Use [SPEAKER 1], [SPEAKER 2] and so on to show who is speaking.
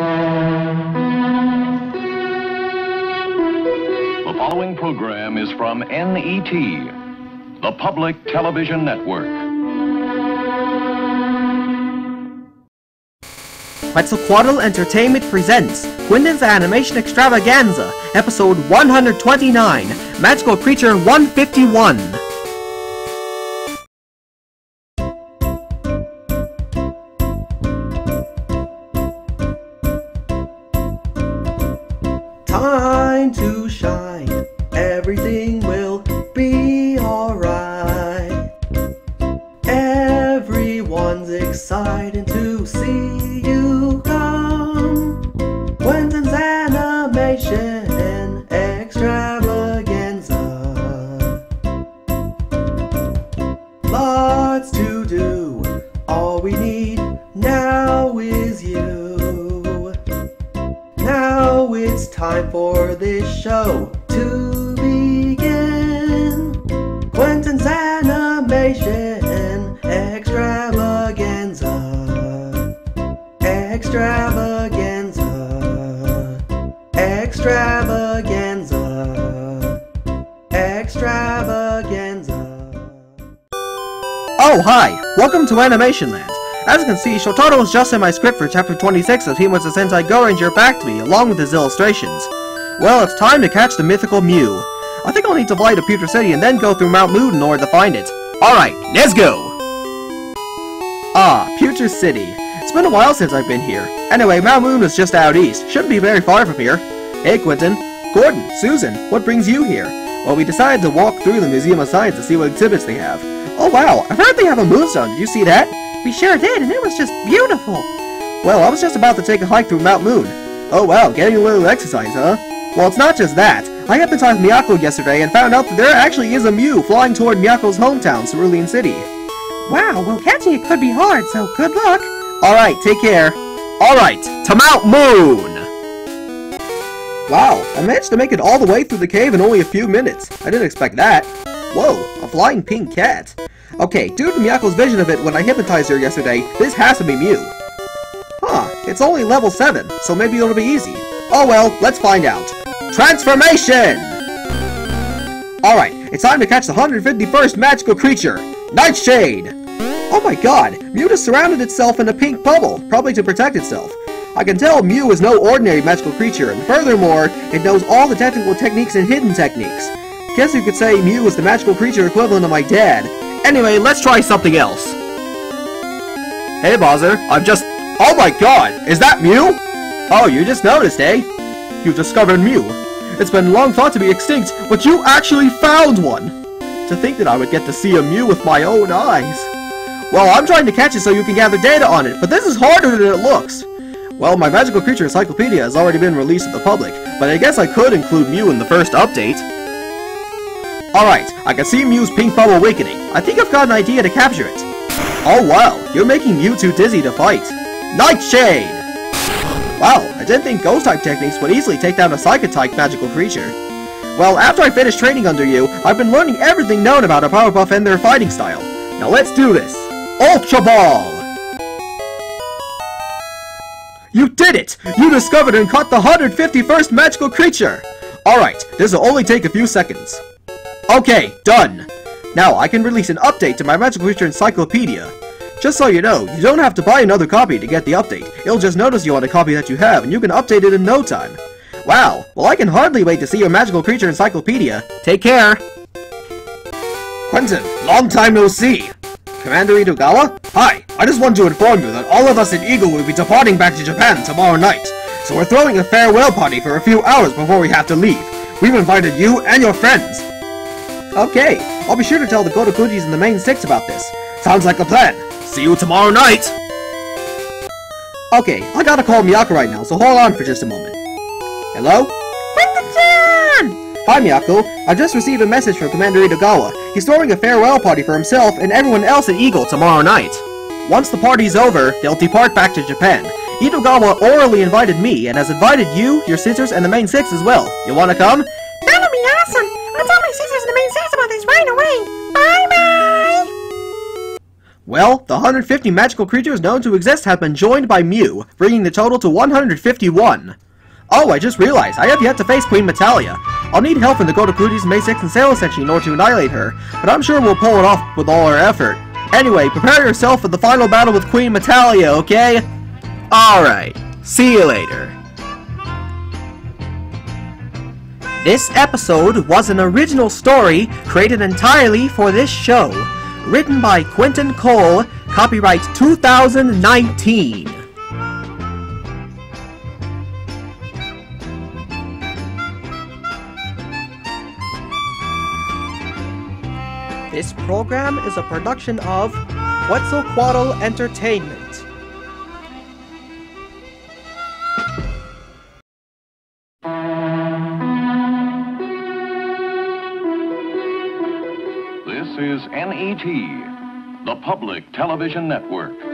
[SPEAKER 1] The following program is from NET, the Public Television Network.
[SPEAKER 2] Quetzalcoatl Entertainment presents Quinton's Animation Extravaganza, Episode 129, Magical Creature 151. To shine, time for this show to begin. Quinton's animation extravaganza. Extravaganza. Extravaganza. Extravaganza. Oh, hi! Welcome to Animation Land. As you can see, Shotaro was just in my script for chapter 26 of a Sentai Go Ranger back to me, along with his illustrations. Well, it's time to catch the mythical Mew. I think I'll need to fly to Pewter City and then go through Mount Moon in order to find it. Alright, let's go! Ah, Pewter City. It's been a while since I've been here. Anyway, Mount Moon is just out east. Shouldn't be very far from here. Hey, Quinton. Gordon, Susan, what brings you here? Well, we decided to walk through the Museum of Science to see what exhibits they have. Oh wow, I've heard they have a moonstone. Did you see that? We sure did, and it was just beautiful. Well, I was just about to take a hike through Mount Moon. Oh wow, getting a little exercise, huh? Well, it's not just that. I hypnotized Miyako yesterday and found out that there actually is a Mew flying toward Miyako's hometown, Cerulean City. Wow, well catching it could be hard, so good luck. Alright, take care. Alright, to Mount Moon! Wow, I managed to make it all the way through the cave in only a few minutes. I didn't expect that. Whoa, a flying pink cat. Okay, due to Miyako's vision of it when I hypnotized her yesterday, this has to be Mew. Huh, it's only level 7, so maybe it'll be easy. Oh well, let's find out. Transformation! Alright, it's time to catch the 151st magical creature, Nightshade! Oh my god, Mew just surrounded itself in a pink bubble, probably to protect itself. I can tell Mew is no ordinary magical creature, and furthermore, it knows all the technical techniques and hidden techniques. Guess you could say Mew is the magical creature equivalent of my dad. Anyway, let's try something else. Hey, Bowser, I'm just... Oh my god, is that Mew? Oh, you just noticed, eh? You discovered Mew. It's been long thought to be extinct, but you actually found one! To think that I would get to see a Mew with my own eyes. Well, I'm trying to catch it so you can gather data on it, but this is harder than it looks. Well, my Magical Creature Encyclopedia has already been released to the public, but I guess I could include Mew in the first update. Alright, I can see Mew's pink bubble awakening. I think I've got an idea to capture it. Oh wow, you're making Mew too dizzy to fight. Nightshade! Wow, I didn't think Ghost-type techniques would easily take down a Psychic-type magical creature. Well, after I finished training under you, I've been learning everything known about a Powerpuff and their fighting style. Now let's do this! Ultra Ball! You did it! You discovered and caught the 151st magical creature! Alright, this will only take a few seconds. Okay, done! Now I can release an update to my Magical Creature Encyclopedia. Just so you know, you don't have to buy another copy to get the update. It'll just notice you on a copy that you have, and you can update it in no time. Wow, well I can hardly wait to see your Magical Creature Encyclopedia. Take care! Quinton, long time no see! Commander Itogawa? Hi, I just want to inform you that all of us in Eagle will be departing back to Japan tomorrow night. So we're throwing a farewell party for a few hours before we have to leave. We've invited you and your friends. Okay, I'll be sure to tell the Gotokujis and the main six about this. Sounds like a plan. See you tomorrow night! Okay, I gotta call Miyako right now, so hold on for just a moment. Hello? Quinton-chan! Hi Miyako, I've just received a message from Commander Itogawa. He's throwing a farewell party for himself and everyone else at Eagle tomorrow night. Once the party's over, they'll depart back to Japan. Itogawa orally invited me and has invited you, your sisters, and the main six as well. You wanna come? Well, the 150 magical creatures known to exist have been joined by Mew, bringing the total to 151. Oh, I just realized, I have yet to face Queen Metalia. I'll need help from the Gold Cluties, May 6, and Sail Ascension in order to annihilate her, but I'm sure we'll pull it off with all our effort. Anyway, prepare yourself for the final battle with Queen Metalia, okay? Alright, see you later. This episode was an original story created entirely for this show. Written by Quinton Cole, copyright 2019. This program is a production of Quetzalcoatl Entertainment.
[SPEAKER 1] This is NET, the Public Television Network.